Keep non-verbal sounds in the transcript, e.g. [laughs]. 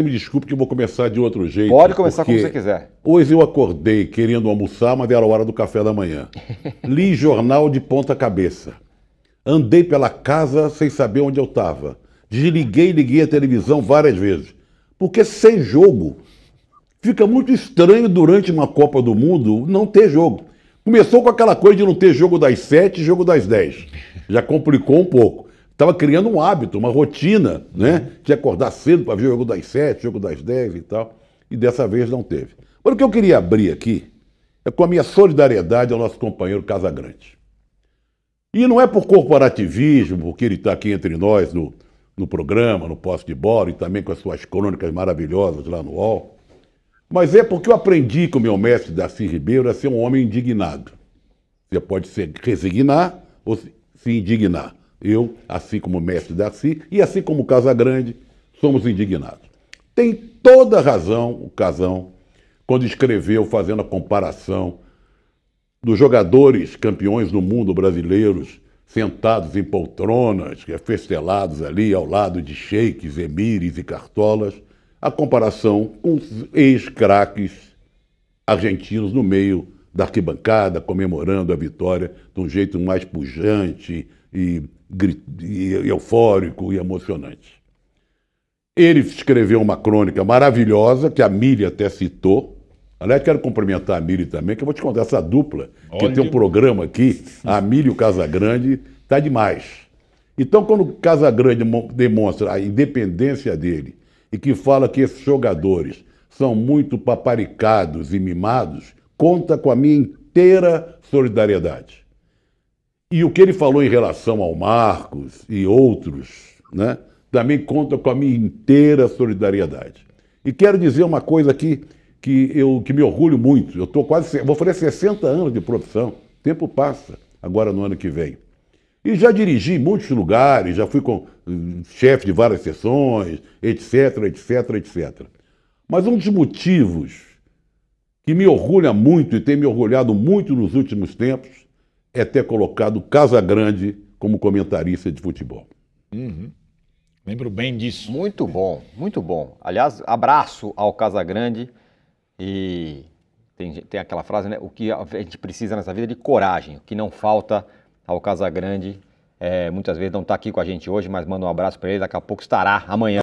Me desculpe que eu vou começar de outro jeito. Pode começar como você quiser. Hoje eu acordei querendo almoçar, mas era a hora do café da manhã. [laughs] Li jornal de ponta cabeça. Andei pela casa sem saber onde eu estava. Desliguei e liguei a televisão várias vezes. Porque sem jogo, fica muito estranho durante uma Copa do Mundo não ter jogo. Começou com aquela coisa de não ter jogo das sete e jogo das dez. Já complicou um pouco. Estava criando um hábito, uma rotina, né? De acordar cedo para ver o jogo das sete, jogo das dez e tal. E dessa vez não teve. Mas o que eu queria abrir aqui é com a minha solidariedade ao nosso companheiro Casagrande. E não é por corporativismo, porque ele está aqui entre nós no, no programa, no posto de bola e também com as suas crônicas maravilhosas lá no UOL, mas é porque eu aprendi com o meu mestre Darcy Ribeiro a ser um homem indignado. Você pode se resignar ou se indignar. Eu, assim como o mestre Darcy, e assim como o Casagrande, somos indignados. Tem toda razão o Casão quando escreveu, fazendo a comparação dos jogadores campeões do mundo brasileiros sentados em poltronas, festelados ali ao lado de sheiks, emires e cartolas, a comparação com os ex-craques argentinos no meio da arquibancada, comemorando a vitória de um jeito mais pujante e e eufórico e emocionante. Ele escreveu uma crônica maravilhosa, que a Miri até citou. Aliás, quero cumprimentar a Miri também, que eu vou te contar essa dupla, que tem um programa aqui, a Miri e o Casagrande, está demais. Então, quando o Casagrande demonstra a independência dele e que fala que esses jogadores são muito paparicados e mimados, conta com a minha inteira solidariedade. E o que ele falou em relação ao Marcos e outros, né, também conta com a minha inteira solidariedade. E quero dizer uma coisa aqui que, eu, que me orgulho muito. Eu estou quase, vou fazer 60 anos de profissão. O tempo passa, agora no ano que vem. E já dirigi em muitos lugares, já fui com hum, chefe de várias sessões, etc, etc, etc. Mas um dos motivos que me orgulha muito e tem me orgulhado muito nos últimos tempos é ter colocado Casa Grande como comentarista de futebol. Uhum. Lembro bem disso. Muito bom, muito bom. Aliás, abraço ao Casa Grande e tem, tem aquela frase, né? O que a gente precisa nessa vida é de coragem. O que não falta ao Casa Grande, é, muitas vezes não está aqui com a gente hoje, mas manda um abraço para ele. Daqui a pouco estará amanhã.